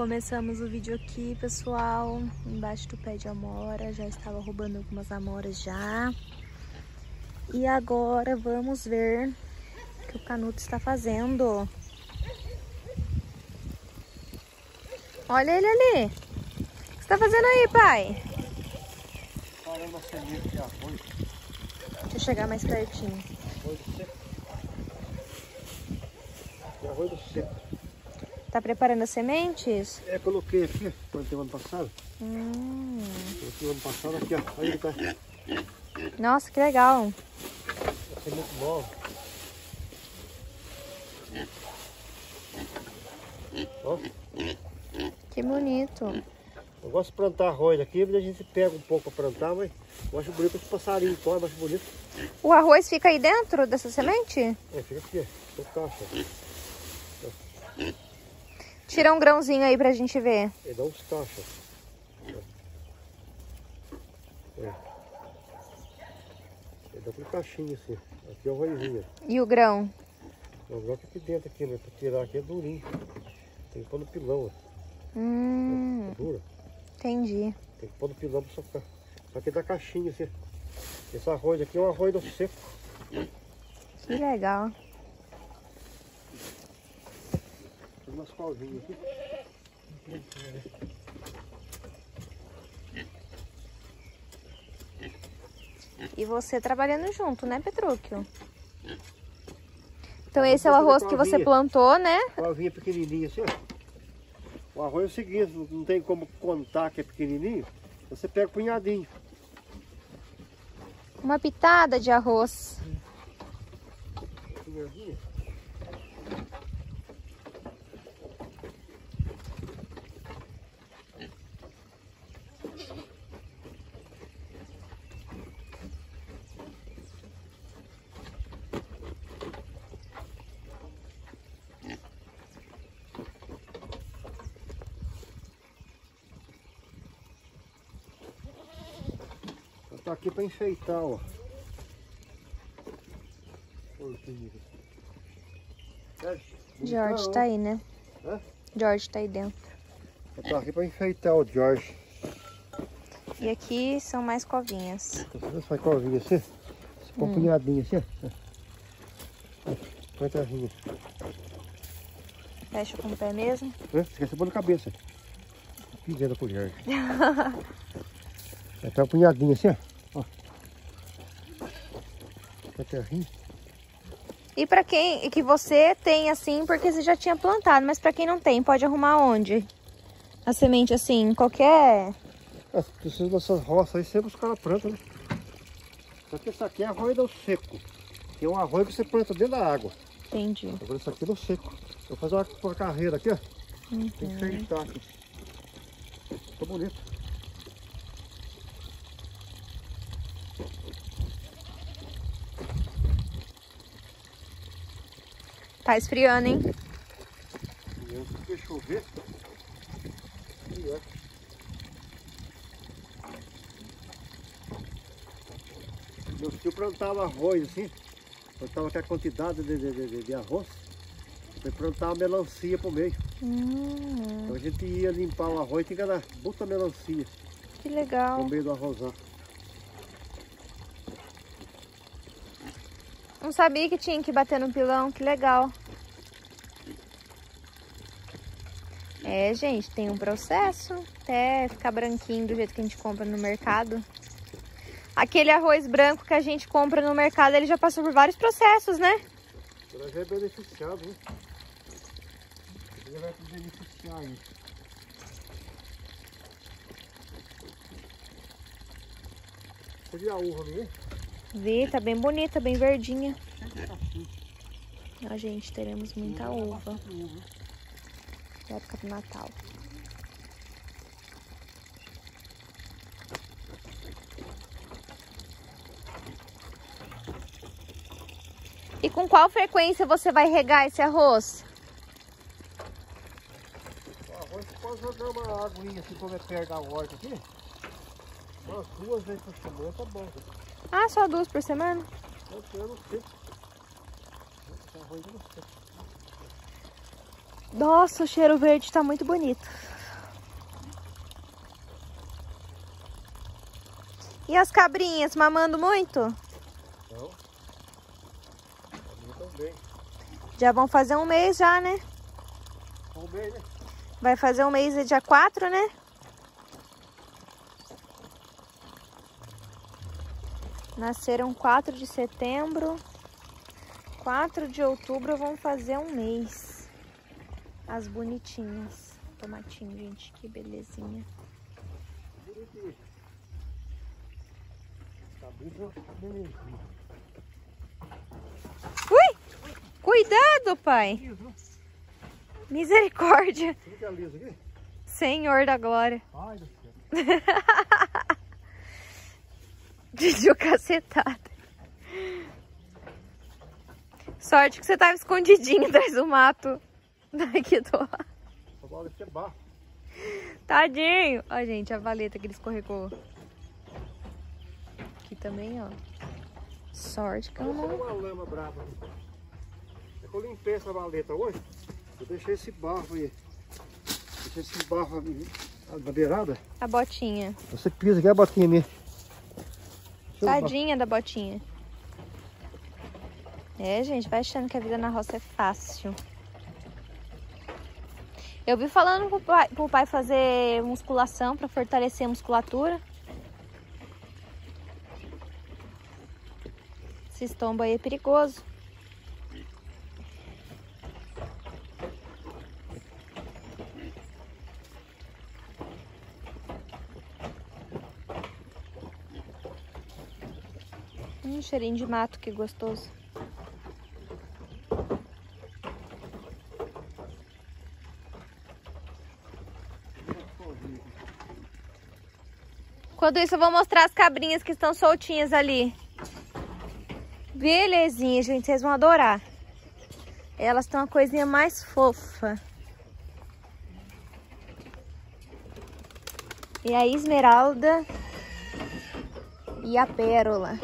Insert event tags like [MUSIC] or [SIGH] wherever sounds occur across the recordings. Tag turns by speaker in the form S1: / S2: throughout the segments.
S1: Começamos o vídeo aqui, pessoal, embaixo do pé de amora, já estava roubando algumas amoras já. E agora vamos ver o que o Canuto está fazendo. Olha ele ali. O que você está fazendo aí, pai?
S2: Parando a semente de arroz.
S1: Deixa eu chegar mais pertinho.
S2: Arroz seco. Arroz seco.
S1: Tá preparando as sementes?
S2: É, coloquei aqui, plantei o ano passado.
S1: Hum.
S2: Coloquei o ano passado aqui, ó. Aí ele tá.
S1: Nossa, que legal.
S2: A semente nova. Ó,
S1: Que bonito.
S2: eu gosto de plantar arroz aqui, a gente pega um pouco pra plantar, mas eu acho bonito os passarinhos, comem, eu acho bonito.
S1: O arroz fica aí dentro dessa semente?
S2: É, fica aqui, ó. Tô caixa.
S1: Tira um grãozinho aí pra gente ver.
S2: Ele dá uns cachos. É. Ele dá um caixinho assim. Aqui é o arrozinho.
S1: E o grão?
S2: O bloco aqui dentro aqui, né? Pra tirar aqui é durinho. Tem que pôr no pilão, ó.
S1: Hum,
S2: É dura.
S1: entendi.
S2: Tem que pôr no pilão pra socar. Só que dá caixinha assim. Esse arroz aqui é um arroz do seco.
S1: Que legal.
S2: Tem umas covinhas aqui.
S1: E você trabalhando junto, né, Petrúquio? Então esse é o arroz que você plantou, né?
S2: Covinha pequenininha assim, ó. O arroz é o seguinte, não- tem como contar que é pequenininho. Você pega um punhadinho.
S1: Uma pitada de arroz.
S2: Punhadinho. Tá aqui para enfeitar, ó. Jorge,
S1: tá aí, né?
S2: Hã?
S1: Jorge tá aí dentro.
S2: Tô aqui para enfeitar o Jorge.
S1: E aqui são mais covinhas.
S2: Tá vendo essa covinha assim? Com punhadinho assim, ó. Põe a terrinha.
S1: Fecha com o pé mesmo.
S2: Hã? Esquece pôr na cabeça. Pedindo pro Jorge. [LAUGHS] Até uma punhadinha assim, ó. Põe a terrinha.
S1: E pra quem que você tem assim, porque você já tinha plantado, mas pra quem não tem, pode arrumar onde? A semente assim, qualquer.
S2: É, precisa dessas roças aí, sempre os caras plantam, né? Só que esse aqui é arroz do seco. Que é um arroz que você planta dentro da água.
S1: Entendi.
S2: Agora isso aqui é no seco. Vou fazer uma, uma carreira aqui, ó. Tem que enfeitar aqui. Ficou bonito.
S1: Tá esfriando, hein?
S2: E de chover. Meu tio plantava arroz assim. Plantava aquela quantidade de, de, de, de arroz. Ele plantava melancia pro meio.
S1: Hum,
S2: Então a gente ia limpar o arroz e tinha que dar muita melancia
S1: que legal.
S2: no meio do arrozão.
S1: Não sabia que tinha que bater no pilão, que legal. É, gente, tem um processo até ficar branquinho do jeito que a gente compra no mercado. Aquele arroz branco que a gente compra no mercado, ele já passou por vários processos, né?
S2: Agora já é beneficiado, né? Ele vai se beneficiar aí. Você viu a uva ali?
S1: Vi, tá bem bonita, bem verdinha. Ó, gente, teremos muita uva. Na época do Natal. E com qual frequência você vai regar esse arroz?
S2: O arroz pode jogar uma aguinha assim como é perto da horta aqui. Umas duas vezes por semana tá bom.
S1: Ah, só duas por semana?
S2: Eu quero seco. Arroz não sei.
S1: Nossa, o cheiro verde tá muito bonito. E as cabrinhas mamando muito?
S2: Não. também.
S1: Já vão fazer um mês já, né?
S2: Um mês, né?
S1: Vai fazer um mês é dia 4, né? Nasceram 4 de setembro. 4 de outubro vão fazer um mês. As bonitinhas. Tomatinho, gente, que belezinha. Ui! Cuidado, pai! Misericórdia! Senhor da glória! [LAUGHS] Desviou cacetada. Sorte que você tava escondidinho [LAUGHS] atrás do mato. Daqui do lado. Tadinho. Ó, gente, a valeta que ele escorregou. Aqui também, ó. Sorte que eu não...
S2: uma lama brava. É que eu limpei essa valeta hoje. Eu deixei esse barro aí. Deixei esse barro na beirada.
S1: A botinha.
S2: Você pisa aqui a botinha minha.
S1: Tadinha da botinha. É, gente, vai achando que a vida na roça é fácil. Eu vi falando pro pai, pro pai fazer musculação para fortalecer a musculatura. Esse estombo aí é perigoso. Um cheirinho de mato, que gostoso. Enquanto isso, eu vou mostrar as cabrinhas que estão soltinhas ali. Belezinha, gente. Vocês vão adorar. Elas estão uma coisinha mais fofa. E a esmeralda e a pérola.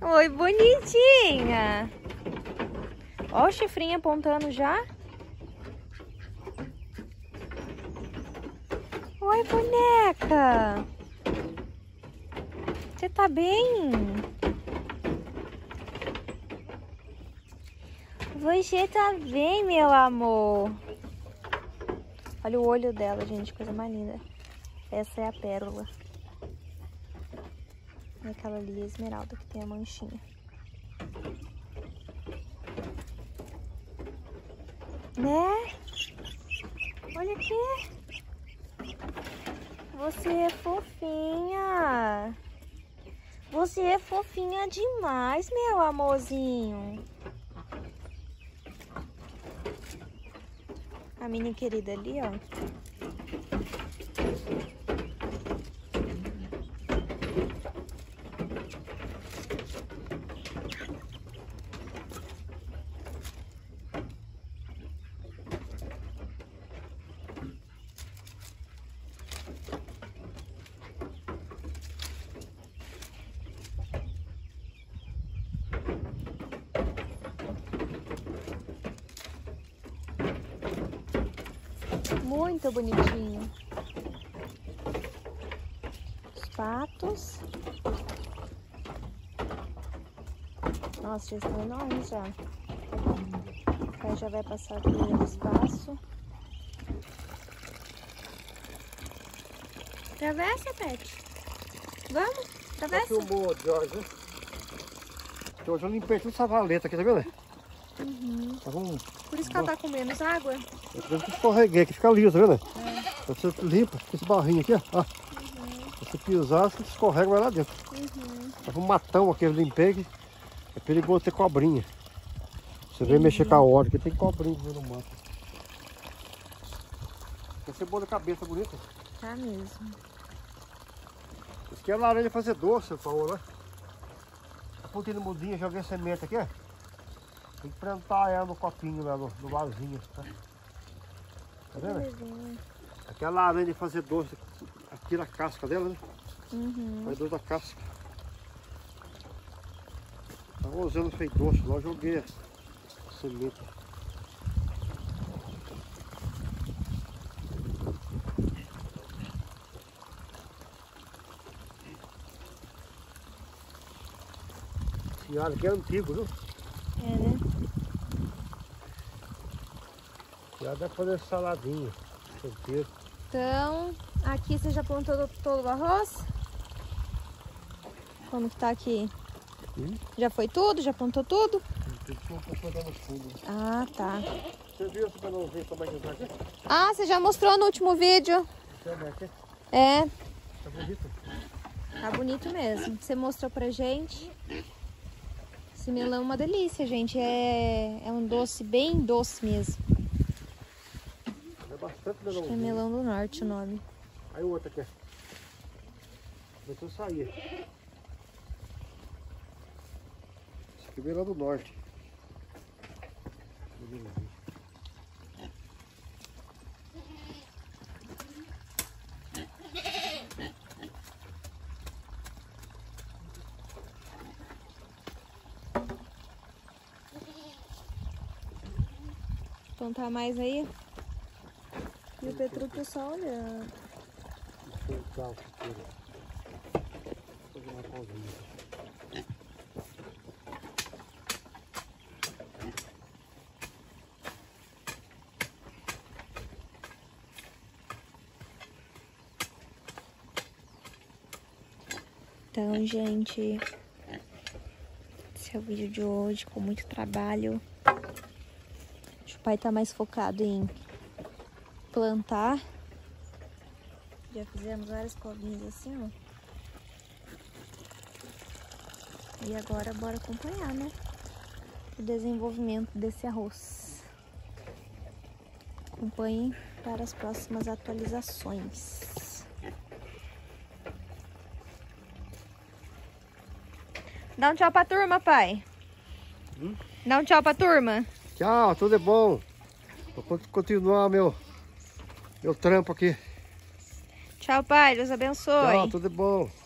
S1: Oi, bonitinha. Ó o chifrinho apontando já. Oi, boneca. Você tá bem? Você tá bem, meu amor? Olha o olho dela, gente, coisa mais linda. Essa é a pérola. E aquela ali é a esmeralda que tem a manchinha. Né? Olha aqui. Você é fofinha. Você é fofinha demais, meu amorzinho. A minha querida ali, ó. Muito bonitinho. Os patos. Nossa, já estão enormes já. Aí já vai passar aqui no espaço. Travessa, Pet. Vamos? Travessa?
S2: Filmou, Jorge. Hoje eu limpei toda essa valeta aqui, tá vendo?
S1: Uhum.
S2: Tá com...
S1: Por isso que ela tá com menos água?
S2: Eu que escorreguei, que fica liso, tá vendo? É. Você limpa esse barrinho aqui, ó. Uhum. Você pisar, você escorrega vai lá dentro. Uhum. Tá com um matão aqui, eu limpei, que é perigoso ter cobrinha. Você vem uhum. mexer com a hora, que tem cobrinha no mato. Tem cebola cabeça bonita.
S1: Tá mesmo.
S2: Isso aqui é laranja fazer doce, falou, né? A pontinha mudinha, joguei a semente aqui, ó. Tem que plantar ela no copinho lá, no, no vasinho, tá? Tá vendo? Aquela é além de fazer doce, tira a casca dela, né?
S1: Uhum.
S2: Faz doce da casca. A rosela fez doce, lá eu joguei a semente. Esse alho aqui é antigo, viu?
S1: É, né?
S2: Dá pra fazer saladinha, tempero.
S1: Então, aqui você já plantou todo, todo o arroz? Como que tá aqui?
S2: Hum?
S1: Já foi tudo? Já plantou tudo?
S2: Tem que plantar no fundo.
S1: Ah, tá.
S2: Você viu esse como é que tá aqui?
S1: Ah, você já mostrou no último vídeo.
S2: É é?
S1: É,
S2: Tá bonito?
S1: tá bonito mesmo. Você mostrou pra gente. Esse melão é uma delícia, gente. É, é um doce bem doce mesmo.
S2: Bastante
S1: Acho que é melão do norte o nome.
S2: Aí o outro aqui. Começou a sair. Esse aqui é melão do norte.
S1: Plantar mais aí. E o Petrúquio só olhando. Então, gente, esse é o vídeo de hoje, com muito trabalho. O pai tá mais focado em plantar. Já fizemos várias covinhas assim, ó. E agora bora acompanhar, né? O desenvolvimento desse arroz. Acompanhem para as próximas atualizações. Dá um tchau pra turma, pai.
S2: Hum?
S1: Dá um tchau pra turma.
S2: Tchau, tudo é bom. Vou con- continuar meu, meu trampo aqui.
S1: Tchau, pai. Deus abençoe.
S2: Tchau, tudo bom.